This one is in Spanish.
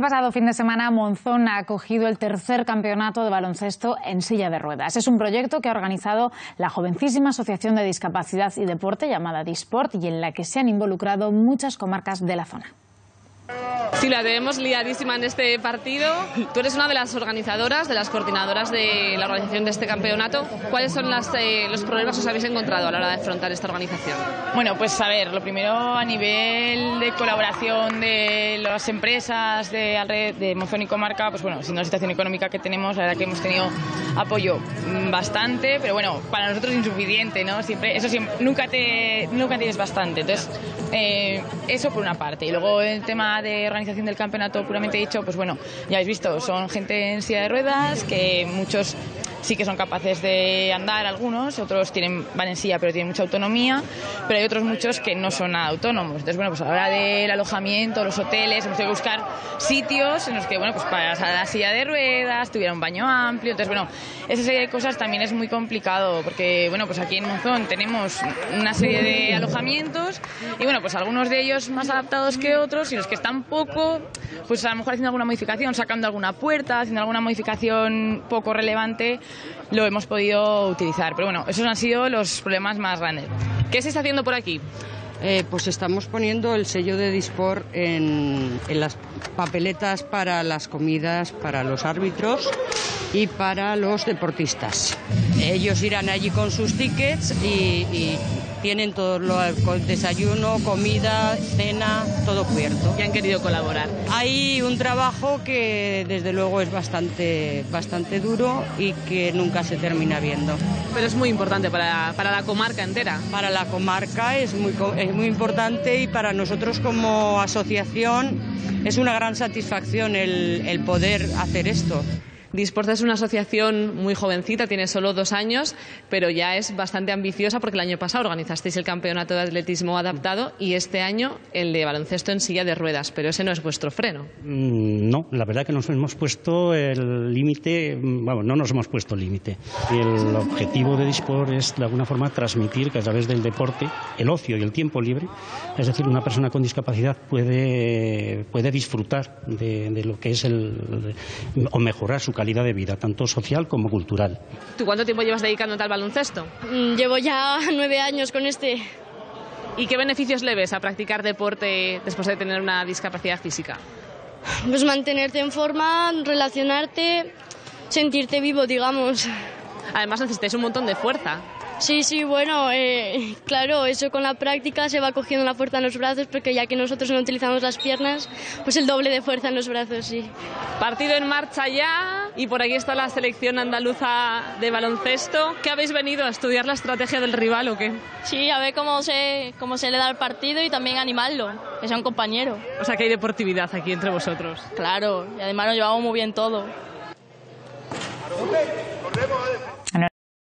El pasado fin de semana Monzón ha acogido el tercer campeonato de baloncesto en silla de ruedas. Es un proyecto que ha organizado la jovencísima Asociación de Discapacidad y Deporte llamada Disport y en la que se han involucrado muchas comarcas de la zona. Sí, la tenemos liadísima en este partido. Tú eres una de las organizadoras, de las coordinadoras de la organización de este campeonato. ¿Cuáles son eh, los problemas que os habéis encontrado a la hora de afrontar esta organización? Bueno, pues a ver, lo primero a nivel de colaboración de las empresas de, de Monzón y Comarca, pues bueno, siendo la situación económica que tenemos, la verdad que hemos tenido apoyo bastante, pero bueno, para nosotros insuficiente, ¿no? Siempre, eso siempre, nunca, te, nunca tienes bastante. Entonces, eh, eso por una parte. Y luego el tema de organización del campeonato puramente dicho, pues bueno, ya habéis visto, son gente en silla de ruedas que muchos sí que son capaces de andar algunos, otros tienen, van en silla pero tienen mucha autonomía, pero hay otros muchos que no son autónomos. Entonces, bueno, pues a la hora del alojamiento, los hoteles, hemos tenido que buscar sitios en los que, bueno, pues para la silla de ruedas, tuviera un baño amplio. Entonces, bueno, esa serie de cosas también es muy complicado porque, bueno, pues aquí en Monzón tenemos una serie de alojamientos y, bueno, pues algunos de ellos más adaptados que otros y los que están poco, pues a lo mejor haciendo alguna modificación, sacando alguna puerta, haciendo alguna modificación poco relevante, lo hemos podido utilizar. Pero bueno, esos han sido los problemas más grandes. ¿Qué se está haciendo por aquí? Eh, pues estamos poniendo el sello de Dispor en, en, las papeletas para las comidas para los árbitros y para los deportistas. Ellos irán allí con sus tickets y, y tienen todo lo desayuno, comida, cena, todo cubierto. ¿Y han querido colaborar? Hay un trabajo que desde luego es bastante, bastante duro y que nunca se termina viendo. Pero es muy importante para, para la comarca entera. Para la comarca es muy, es muy importante y para nosotros como asociación es una gran satisfacción el, el poder hacer esto. Disporta es una asociación muy jovencita, tiene solo dos años, pero ya es bastante ambiciosa porque el año pasado organizasteis el campeonato de atletismo adaptado y este año el de baloncesto en silla de ruedas, pero ese no es vuestro freno. No, la verdad que nos hemos puesto el límite, bueno, no nos hemos puesto límite. El objetivo de Disport es de alguna forma transmitir que a través del deporte, el ocio y el tiempo libre, es decir, una persona con discapacidad puede, puede disfrutar de, lo que es el, o mejorar su de vida, tanto social como cultural. ¿Tú cuánto tiempo llevas dedicándote al baloncesto? Mm, llevo ya nueve años con este. ¿Y qué beneficios le ves a practicar deporte después de tener una discapacidad física? Pues mantenerte en forma, relacionarte, sentirte vivo, digamos. Además necesitas un montón de fuerza. Sí, sí, bueno, eh, claro, eso con la práctica se va cogiendo la fuerza en los brazos porque ya que nosotros no utilizamos las piernas, pues el doble de fuerza en los brazos, sí. Partido en marcha ya y por aquí está la selección andaluza de baloncesto. ¿Qué habéis venido a estudiar la estrategia del rival o qué? Sí, a ver cómo se, cómo se le da el partido y también animarlo, que sea un compañero. O sea que hay deportividad aquí entre vosotros. Claro, y además nos llevamos muy bien todo. Corremos,